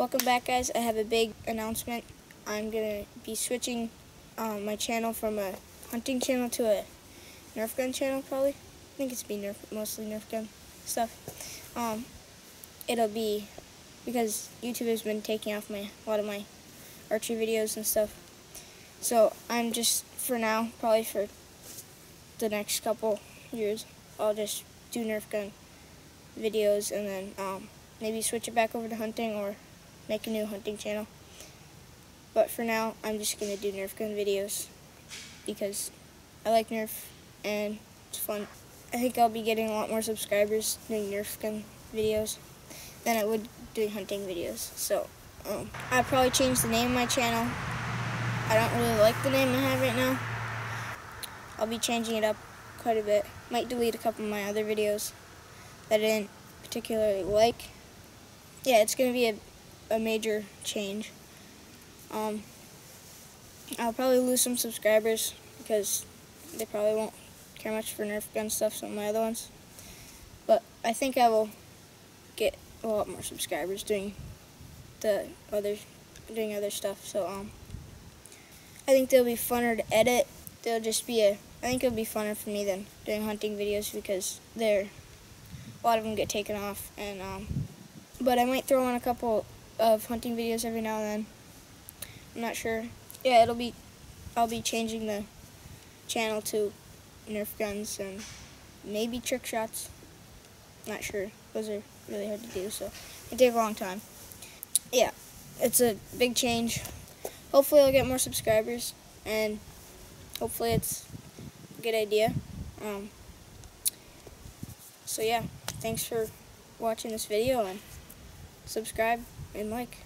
Welcome back, guys. I have a big announcement. I'm gonna be switching um, my channel from a hunting channel to a Nerf gun channel, probably. I think it's be Nerf, mostly Nerf gun stuff. Um, it'll be because YouTube has been taking off my a lot of my archery videos and stuff. So I'm just for now, probably for the next couple years, I'll just do Nerf gun videos and then um, maybe switch it back over to hunting or make a new hunting channel. But for now, I'm just going to do Nerf gun videos because I like Nerf and it's fun. I think I'll be getting a lot more subscribers doing Nerf gun videos than I would doing hunting videos. So um, I'll probably change the name of my channel. I don't really like the name I have right now. I'll be changing it up quite a bit. Might delete a couple of my other videos that I didn't particularly like. Yeah, it's going to be a a major change. Um, I'll probably lose some subscribers because they probably won't care much for Nerf gun stuff, some of my other ones. But I think I will get a lot more subscribers doing the other doing other stuff. So um, I think they'll be funner to edit. They'll just be a. I think it'll be funner for me than doing hunting videos because they're a lot of them get taken off and um, but I might throw on a couple of hunting videos every now and then. I'm not sure. Yeah, it'll be, I'll be changing the channel to Nerf guns and maybe trick shots. Not sure. Those are really hard to do, so it take a long time. Yeah, it's a big change. Hopefully I'll get more subscribers, and hopefully it's a good idea. Um, so yeah, thanks for watching this video, and subscribe and like.